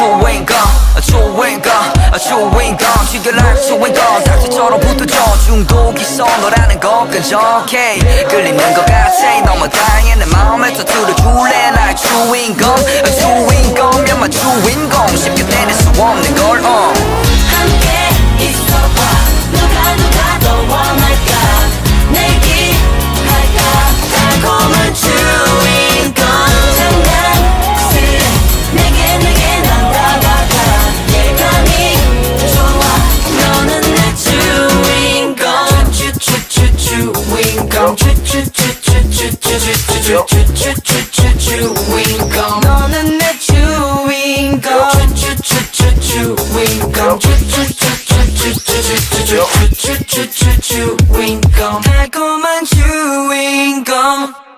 추행감 추행감 추행감 시그널 추행감 닥터처럼 붙어줘. 중독이 선호라는 것 끈적해 끌리는 것 같아. 너무 당해. 내 마음에 터뜨려 줄래? 날 추행감 추행감 몇만 추행감 쉽게 때릴 수 없는 걸 어. 함께 있어봐. 누가 누가 더 원할까? 내기 할까? 달콤한 추 chewing gum 너는 내 chewing gum chewing gum chewing gum 달콤한 chewing gum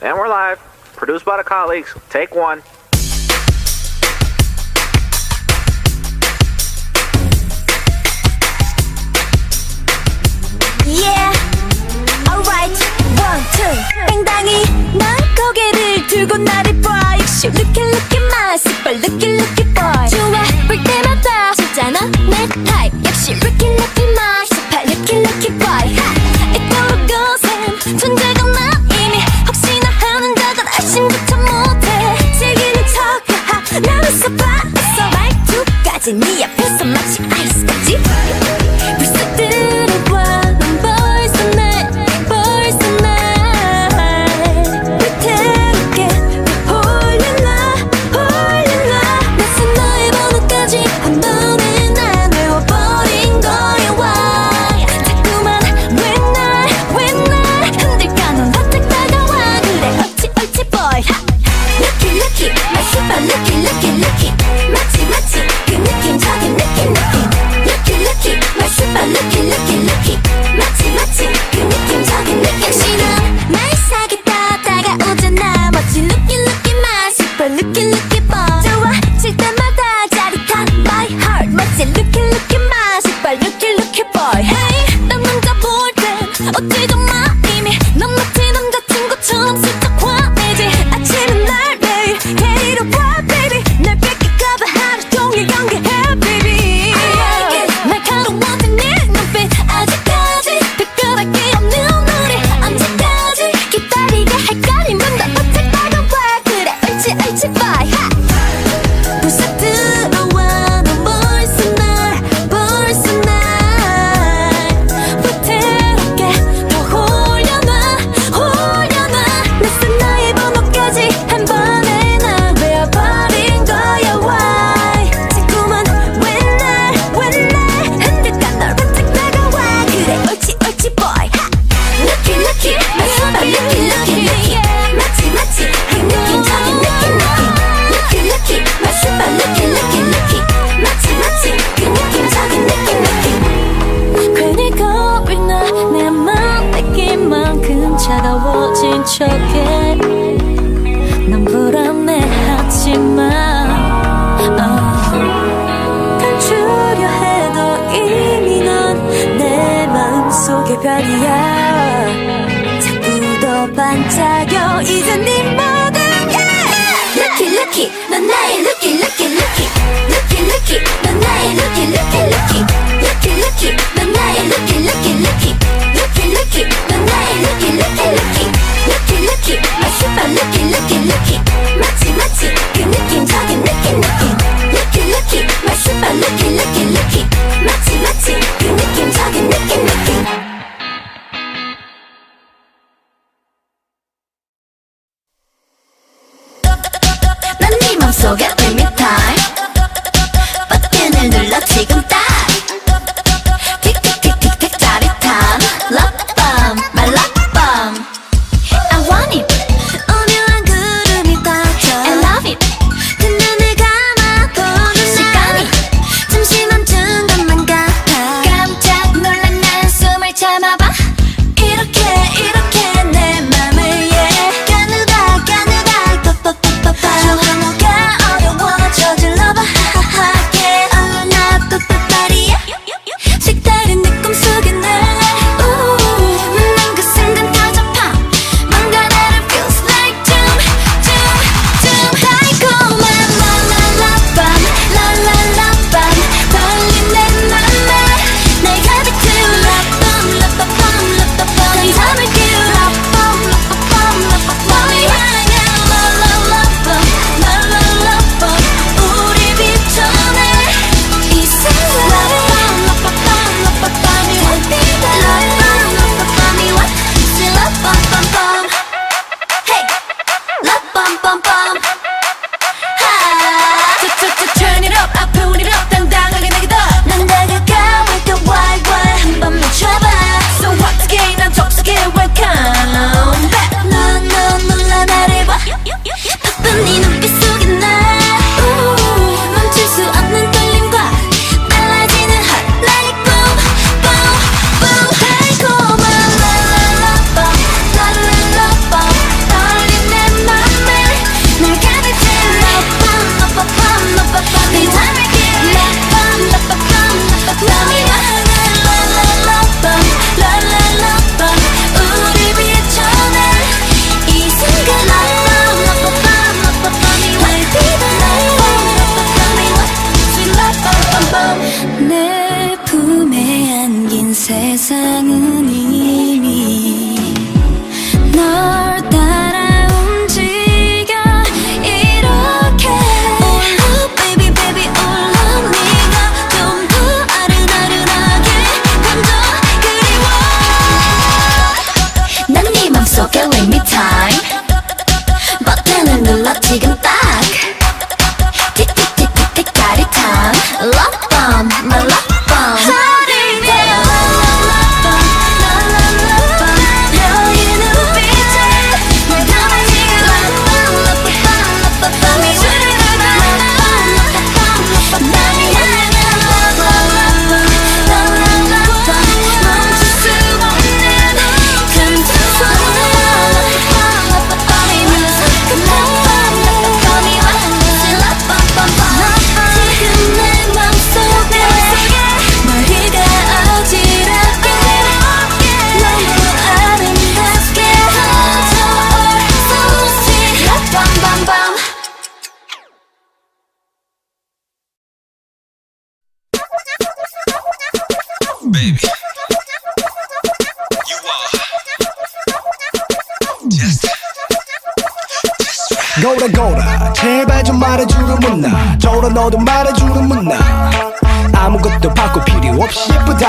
And we're live. Produced by the colleagues. Take one. Yeah. Alright. One, two. 당당히 난 고개를 들고 나를 봐. 역시 look at look at my super look at boy. 좋아 볼 때마다 진짜 너내 타입. 역시 look at look at my super look at look at boy. 이토록 존재감 나. 아침부터 못해 즐기는 척 하하 나는 서봤어 말투까지 네 앞에서 마치 아이스까지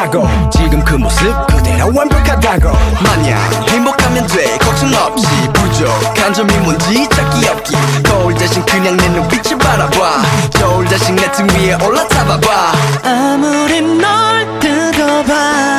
하고 지금 그 모습 그대로 완벽하다고. 만약 행복하면 돼 걱정 없이 부족한 점이 뭔지 찾기 없기. 거울 대신 그냥 내 눈빛을 바라봐. 저울 대신 내 등 위에 올라타봐봐. 아무리 널 뜯어봐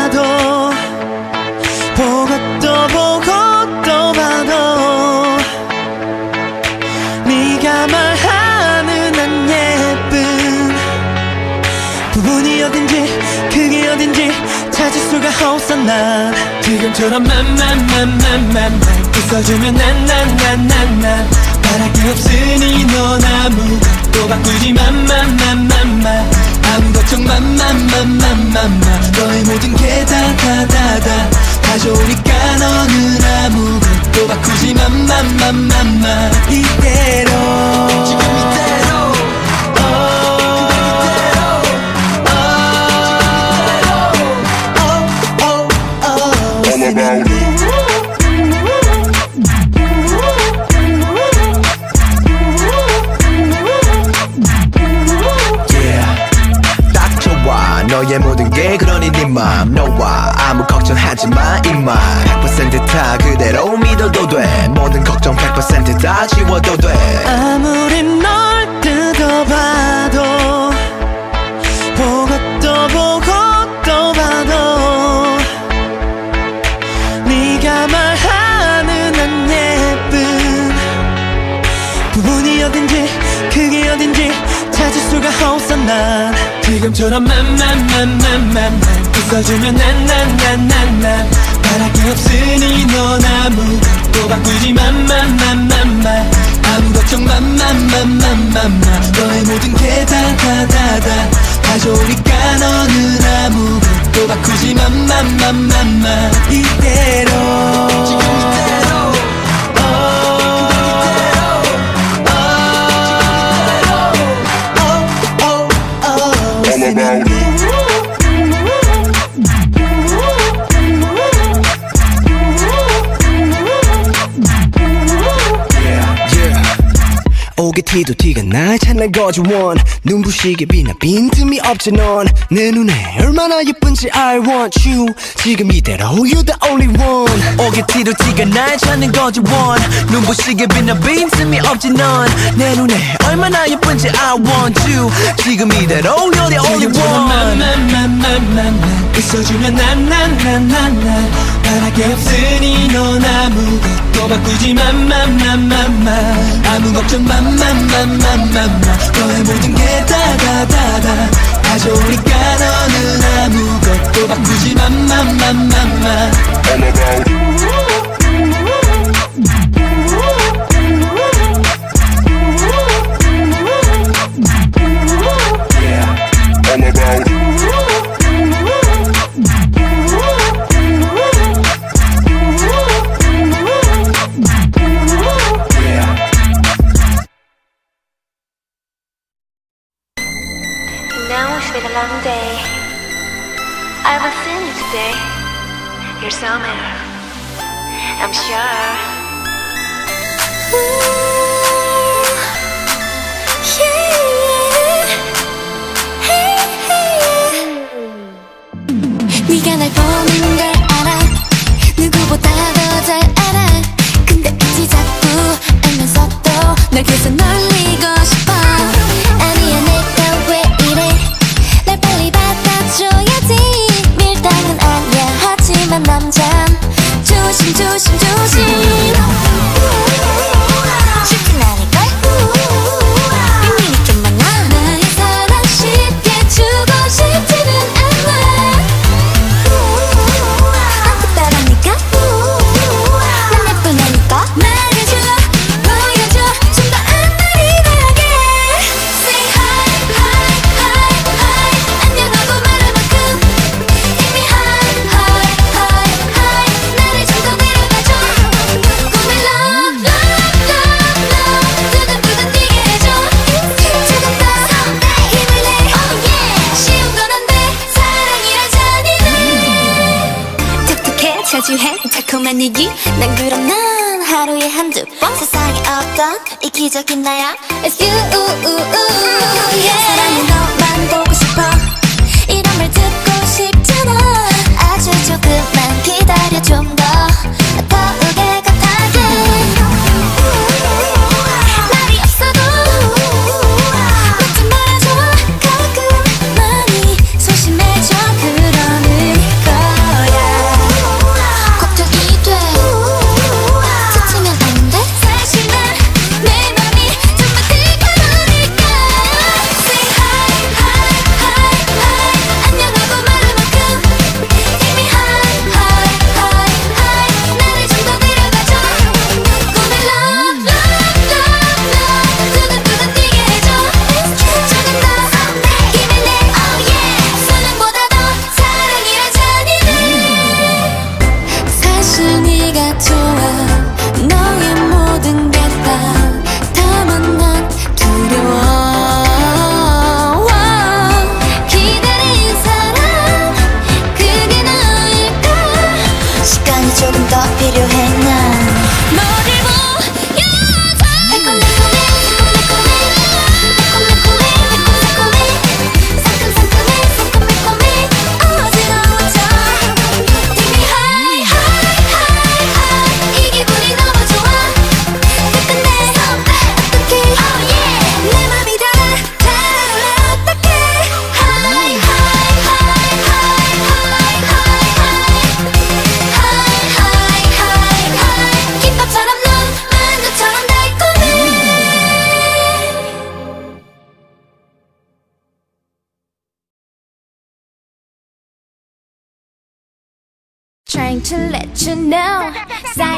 close 난 지금처럼 맘맘맘맘맘맘 웃어주면 난 난 난 난난 바랄 게 없으니 넌 아무것도 바꾸지 맘맘맘맘맘 아무 걱정 맘맘맘맘맘맘 너의 모든 게 다 다다다 다 좋으니까 너는 아무것도 바꾸지 맘맘맘맘맘 이대로 지금 이대로 about it. 너의 모든 게 그러니 네맘 너와 아무 걱정하지 마이말. 100%다 그대로 믿어도 돼. 모든 걱정 100%다 지워도 돼. 아무리 널 뜯어봐. 지금처럼 맘맘맘맘맘 웃어주면 난난난난난. 바랄 게 없으니 넌 아무것도 바꾸지 맘맘맘맘맘 아무 걱정 맘맘맘맘맘 너의 모든 게 다 다 다다. 다 좋으니까 너는 아무것도 바꾸지 맘맘맘맘맘 이대로. 지금 이대로 about it. 오게 티도 티가 날 찾는 거지 원 눈부시게 빛나 빈틈이 없지 넌 내 눈에 얼마나 예쁜지 I want you. 지금 이대로 You're the only one. 오게 티도 티가 날 찾는 거지 원 눈부시게 빛나 빈틈이 없지 넌 내 눈에 얼마나 예쁜지 I want you. 지금 이대로 You're the only one. 있어주면 난난난난난 바랄 게 없으니 넌 아무것도 바꾸지 맘맘맘맘맘 아무 걱정 맘맘맘맘맘 너의 모든 게 다다다다. 다 좋으니까 너는 아무것도 바꾸지 맘맘맘맘맘. Now I will see you today. You're somewhere. I'm sure. Ooh.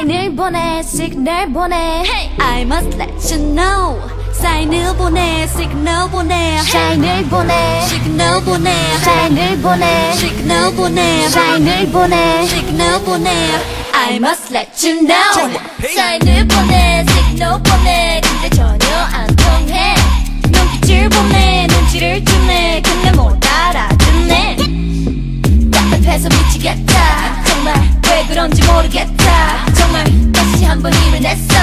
사인을 보내 시그널 보내. I must let you know. 사인을 보내 시그널 보내. 사인을 보내. 시그널 보내. 사인을 보내. 시그널 보내. 사인을 보내. 시그널 보내. I must let you know. 사인을 보내. 시그널 보내. 근데 전혀 안 통해. 눈빛을 보내 눈치를 주네. 근데 못 알아듣네. 답답해서 미치겠다. 정말 왜 그런지 모르겠다. 정말 다시 한 번 힘을 냈어.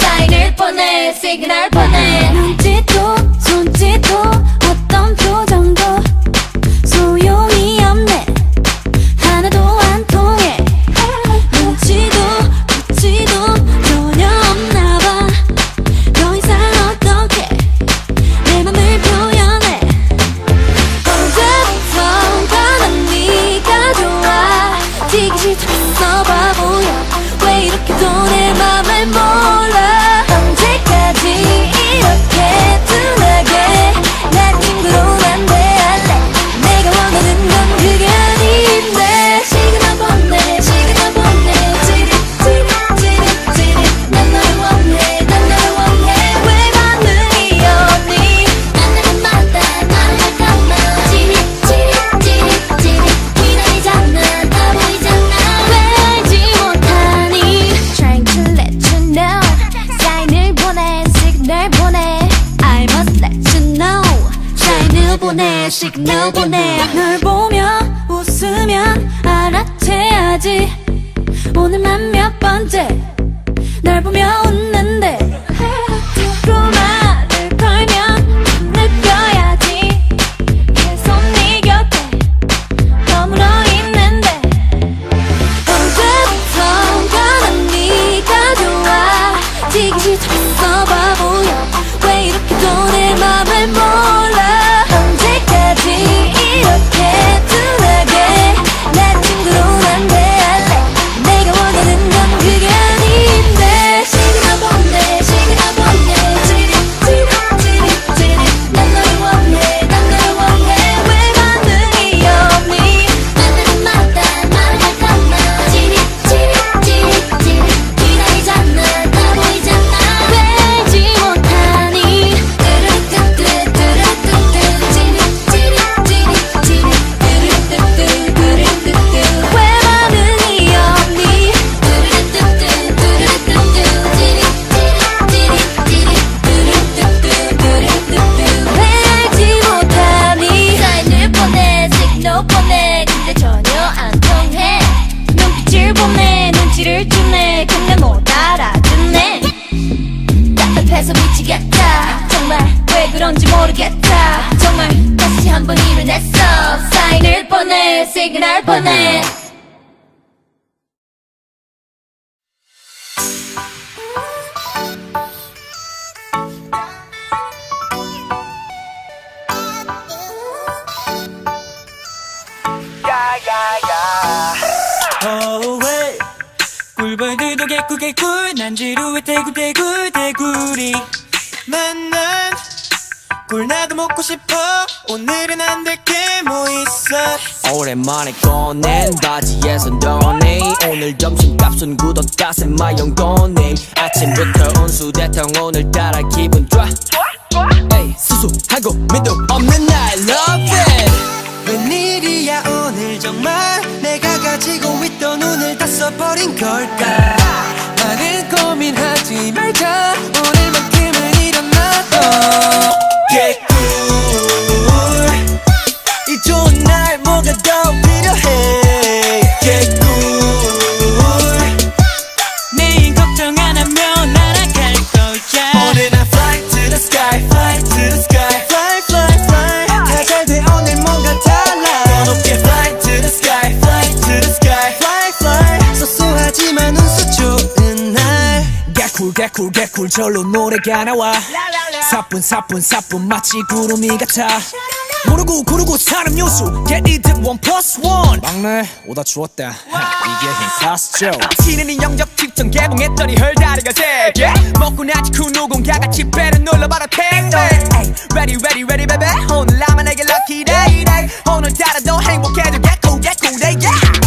사인을 보내 시그널 보내 눈짓도 손짓도 어떤 표정도 소용 꿀벌들도 개꿀 개꿀. 난 지루해 대굴대굴 대굴이 난난 꿀 나도 먹고 싶어. 오늘은 안 될 게 뭐 있어? 오랜만에 꺼낸 바지에서 너네. 오늘 점심값은 굳었다 샘마영 돈님 아침부터 온수 대통 오늘따라 기분 좋아. 에이 수수하고 믿음 없는 날 love it. 웬일이야 오늘 정말 내가 가지고 있던 눈을 다 써버린 걸까 개꿀 개꿀 절로 노래가 나와. 사뿐 사뿐 사뿐 마치 구름이 같아. 모르고 고르고 사는 요수 Get it one plus one. 막내 오다 주웠다. 이게 힘 클래스죠 치는 이 영접 직전 개봉했더니 헐다리가 세개 먹고 나지 그 누군가 같이 배를 눌러봐라 택배 Ready ready ready baby. 오늘 나만에게 lucky day 오늘따라 더 행복해져 개꿀 개꿀 day yeah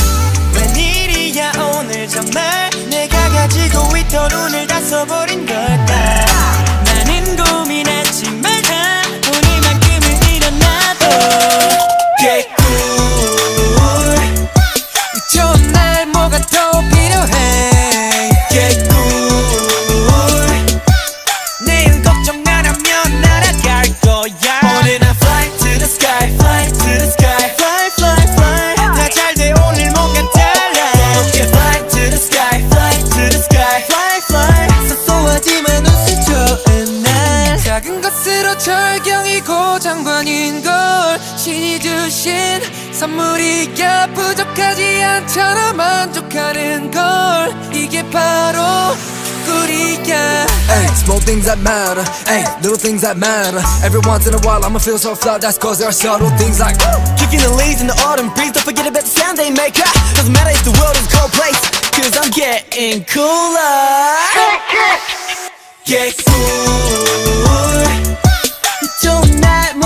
더 눈을 다 써버린 걸 Small things that matter, ain't little things that matter. Every once in a while I'ma feel so flat, that's cause there are subtle things like Kicking the leaves in the autumn. Breeze, don't forget about the sound they make. Ah, Doesn't matter if the world is a cold place, cause I'm getting cooler. Get cool Don't matter,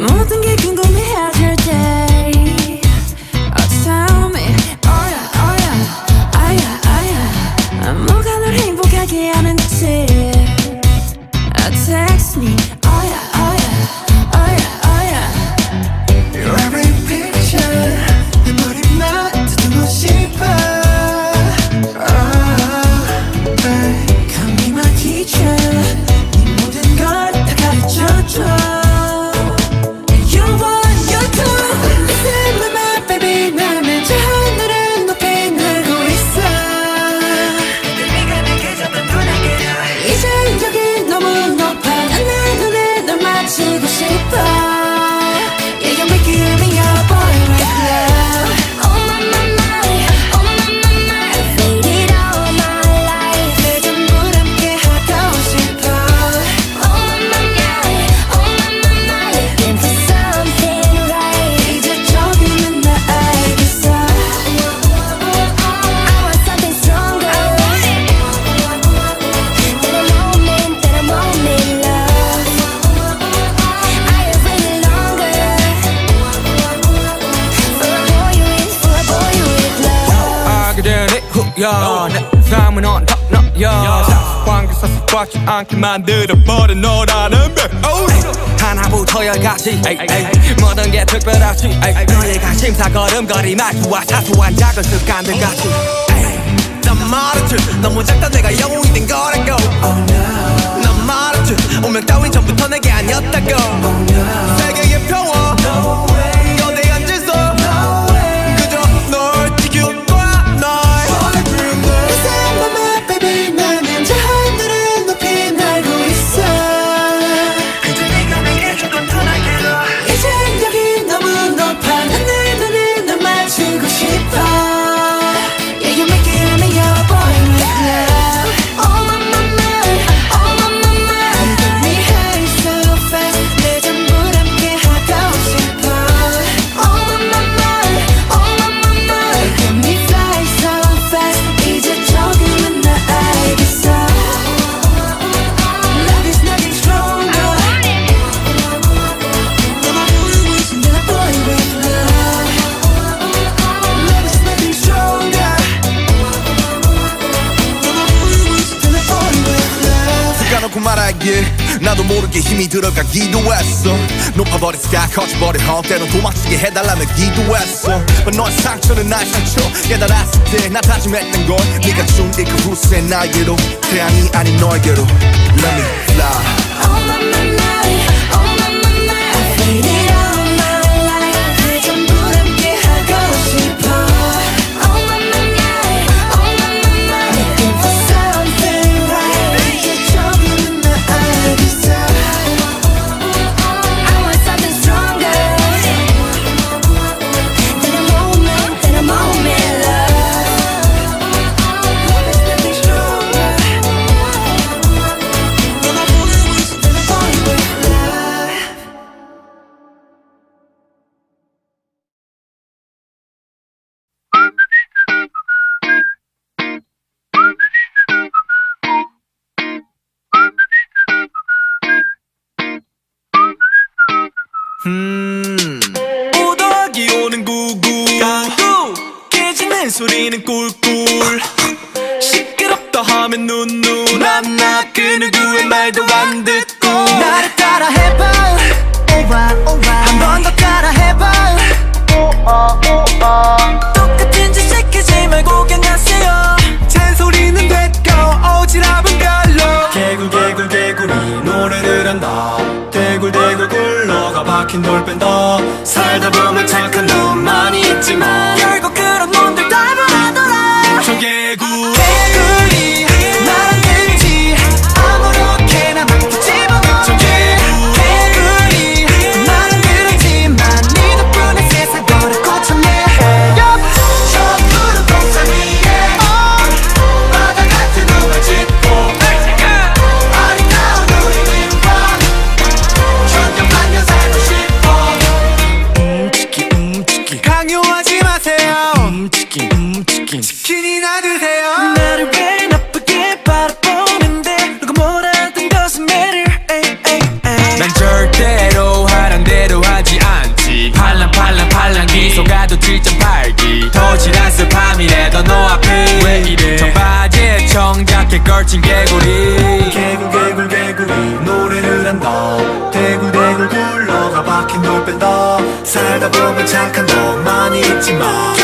모든 게 궁금해질 마음이 들어가 기도했어. 높아버린 sky 커져버린 험 때론 도망치게 해달라며 기도했어. But 너의 상처는 나의 상처. 깨달았을 때 나 다짐했던 건 네가 준이그 후세 나에게로. 태양이 아닌 너에게로. Let me fly. All of my 막힌 돌 뺀다 살다 보면 착한 놈 많이 있지만 널친 개구리. 개굴 개굴 개구리. 노래를 한다. 대굴 대굴 굴러가 박힌 돌 뺀다. 살다 보면 착한 너 많이 있지만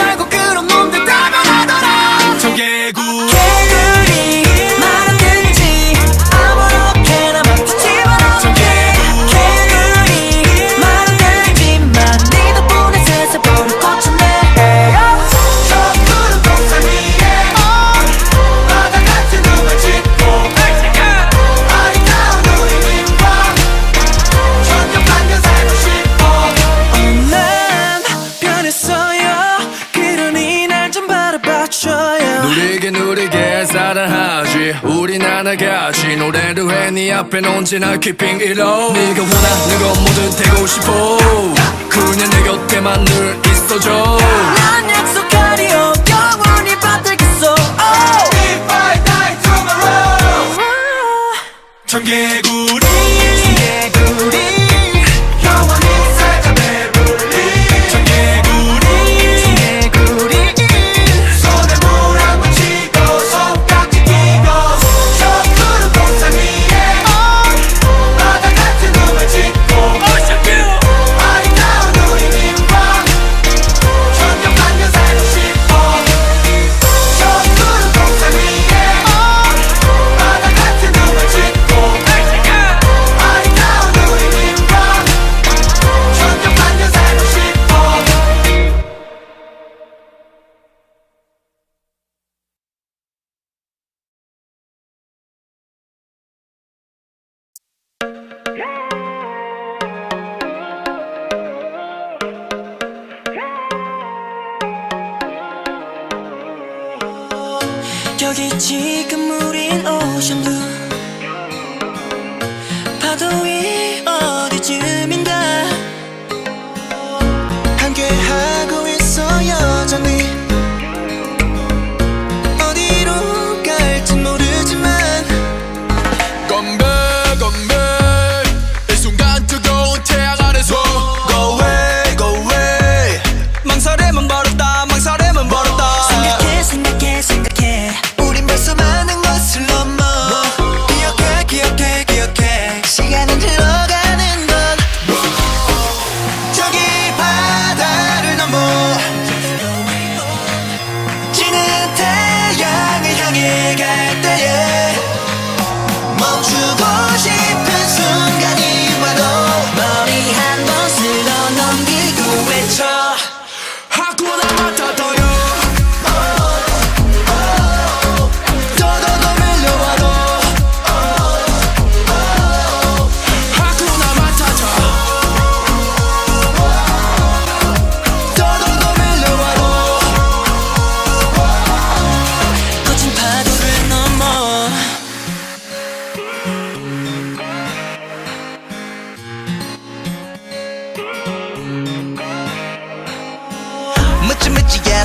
네 앞엔 언제나 keeping it all 네가 원하는 건 뭐든 되고 싶어. 그냥 내 곁에만 늘 있어줘. 난 약속하리요 어, 영원히 받들겠어. Oh. If I die tomorrow. 아. 전개구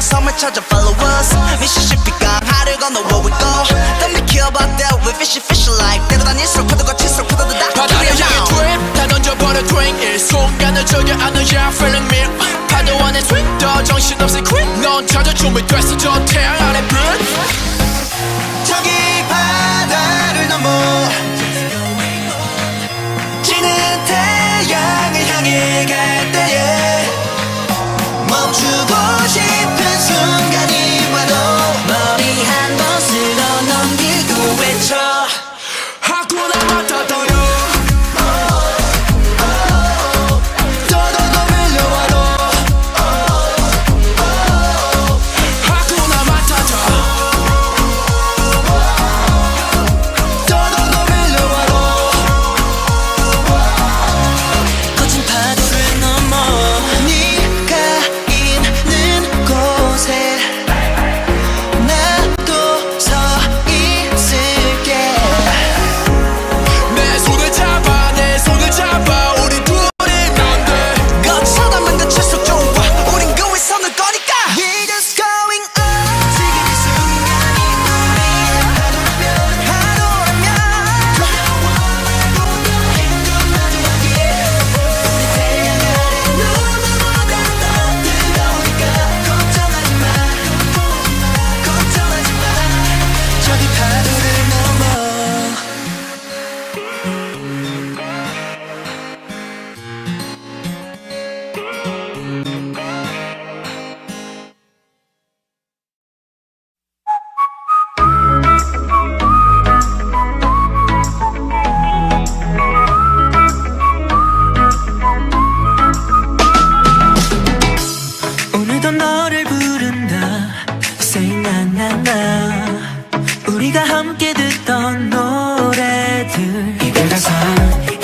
섬을 찾아 follow us 미시시피 강하를 건너 where we go. Don't be care about that. We fishy fishy like 때로 다닐수록 파도가 칠수록 파도도 다 바다를 향해 트립 다 던져버려 drink 이 순간을 즐겨 안는 yeah feeling me. 파도 안에 swing. 더 정신없이 quick 넌 찾아 준비됐어 저 태양 아래 불 저기 바다를 넘어 지는 태양을 향해 갈 때에 멈추고 싶 함께 듣던 노래들. 이별 가사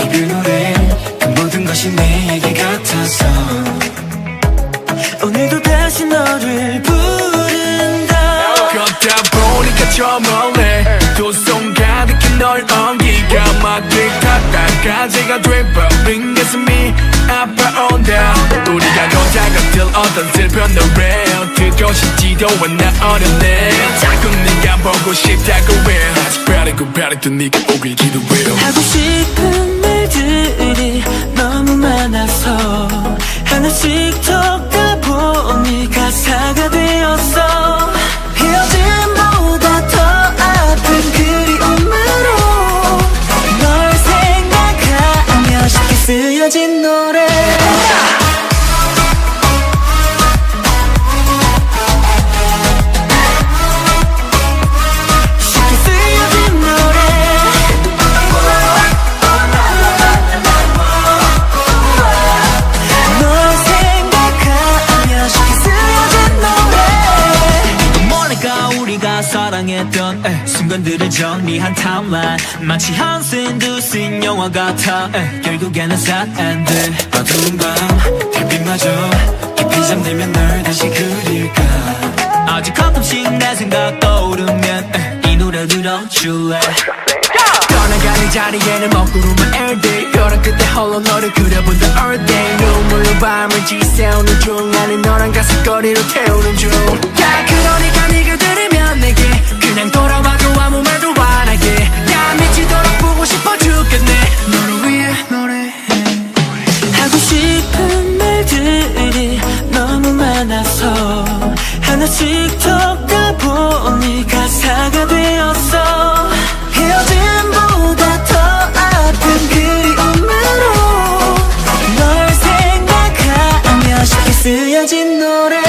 이별 노래. 그 모든 것이 내 얘기 같아서. 오늘도 다시 너를 부른다. 걷다 보니까 저 멀리. 두손 가득히 널 엉기가 막 을 탔다까지가 돼버린 가슴이 아파온다. 우리가 걷다가 들 어떤 슬픈 노래 듣고 싶지도 않아 어렵네. 자꾸 네가 보고 싶다고 해. 아직 바라고 바랬던 네가 오길 기도해요 하고 싶은 말들이 너무 많아서 하나씩 적다 보니 가사가 되었어 진 노래 순간들을 정리한 타임라인 마치 한씬 두씬 영화 같아. 에, 결국에는 sad end 어두운 밤 달빛마저 깊이 잠들면 널 다시 그릴까? 아직 가끔씩 내 생각 떠오르면 에, 이 노래 들어줄래? 떠나가는 자리에는 먹구름은 everyday 벼랑 끝에 홀로 너를 그려본다 all day. 눈물로 밤을 지새우는 중 나는 너랑 가슴거리로 태우는 중야 그러니까 네가 들으면 내게. 그냥 돌아와도 아무 말도 안 할게. 야 미치도록 보고 싶어 죽겠네. 너를 위해 노래해 하고 싶은 말들이 너무 많아서 하나씩 적다 보니 가사가 되었어. 쉽게 쓰여진 노래